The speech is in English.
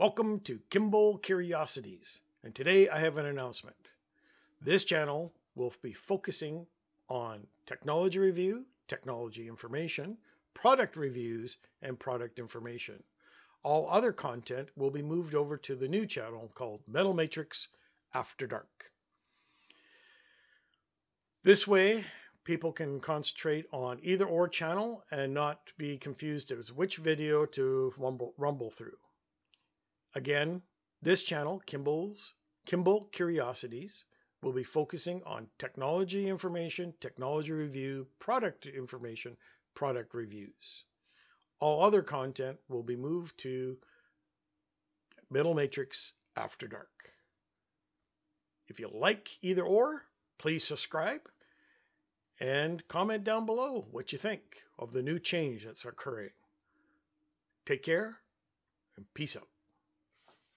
Welcome to Kimble Kuriosities, and today I have an announcement. This channel will be focusing on technology review, technology information, product reviews, and product information. All other content will be moved over to the new channel called Metal Matrix After Dark. This way, people can concentrate on either or channel and not be confused as which video to rumble, rumble through. Again, this channel, Kimble's Kimble Kuriosities, will be focusing on technology information, technology review, product information, product reviews. All other content will be moved to Metal Matrix After Dark. If you like either or, please subscribe and comment down below what you think of the new change that's occurring. Take care and peace out.